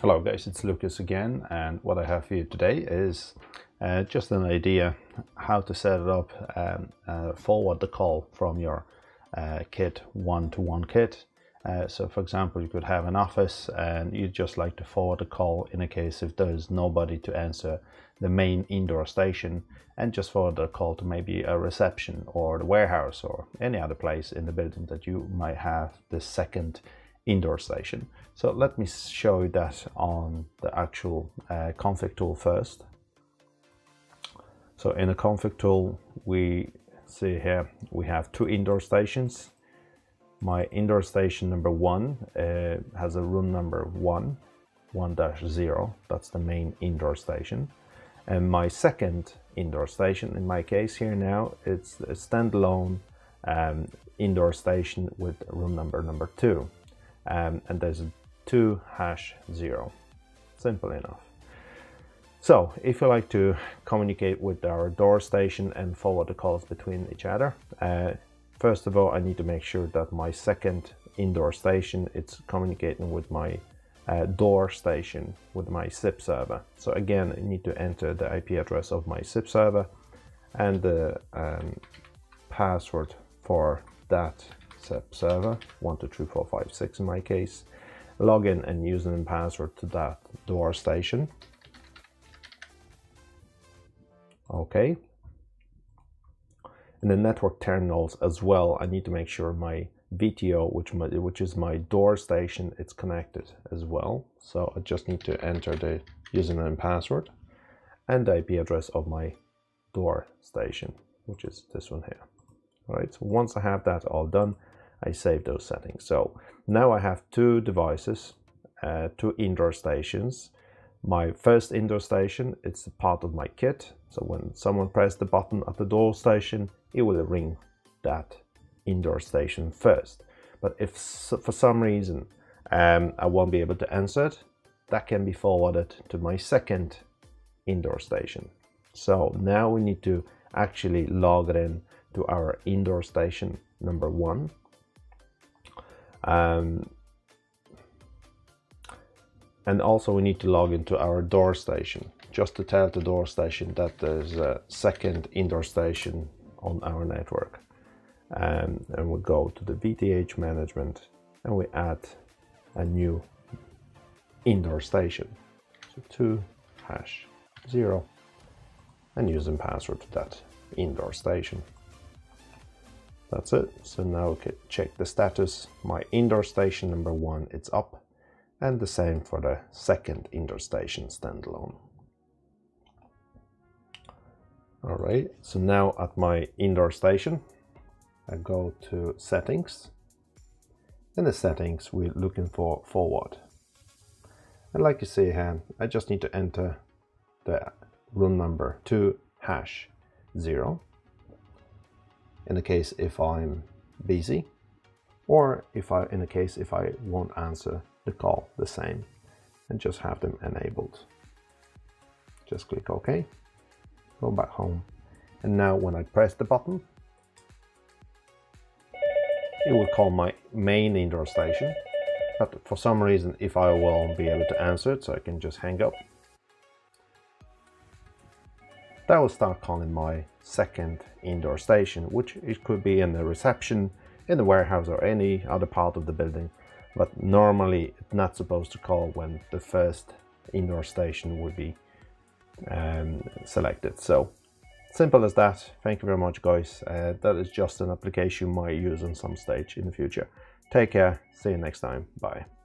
Hello guys, it's Lucas again and what I have for you today is uh, just an idea how to set it up and uh, forward the call from your uh, kit one-to-one -one kit. Uh, so for example, you could have an office and you'd just like to forward a call in a case if there's nobody to answer the main indoor station and just forward the call to maybe a reception or the warehouse or any other place in the building that you might have the second indoor station. So let me show you that on the actual uh, config tool first. So in the config tool, we see here, we have two indoor stations. My indoor station number one uh, has a room number one, one dash zero. that's the main indoor station. And my second indoor station, in my case here now, it's a standalone um, indoor station with room number number two um, and there's a 2 hash 0. Simple enough. So if you like to communicate with our door station and forward the calls between each other, uh, first of all I need to make sure that my second indoor station it's communicating with my uh, door station with my SIP server. So again, I need to enter the IP address of my SIP server and the um, password for that Server, 123456 in my case, login and username and password to that door station. Okay. In the network terminals as well, I need to make sure my VTO, which, my, which is my door station, it's connected as well. So I just need to enter the username and password and the IP address of my door station, which is this one here. All right, so once I have that all done, I save those settings. So now I have two devices, uh, two indoor stations. My first indoor station, it's part of my kit. So when someone presses the button at the door station, it will ring that indoor station first. But if for some reason um, I won't be able to answer it, that can be forwarded to my second indoor station. So now we need to actually log it in to our indoor station number one um, and also we need to log into our door station just to tell the door station that there's a second indoor station on our network. Um, and we go to the VTH management and we add a new indoor station. So 2 hash 0 and using password to that indoor station. That's it. So now we can check the status. My indoor station number one, it's up. And the same for the second indoor station standalone. All right, so now at my indoor station, I go to settings. In the settings, we're looking for forward. And like you see here, I just need to enter the room number to hash zero in the case if I'm busy or if I in the case if I won't answer the call the same and just have them enabled. Just click OK, go back home. And now when I press the button it will call my main indoor station. But for some reason if I won't be able to answer it so I can just hang up that will start calling my second indoor station, which it could be in the reception, in the warehouse or any other part of the building. But normally it's not supposed to call when the first indoor station would be um, selected. So simple as that. Thank you very much guys. Uh, that is just an application you might use on some stage in the future. Take care. See you next time. Bye.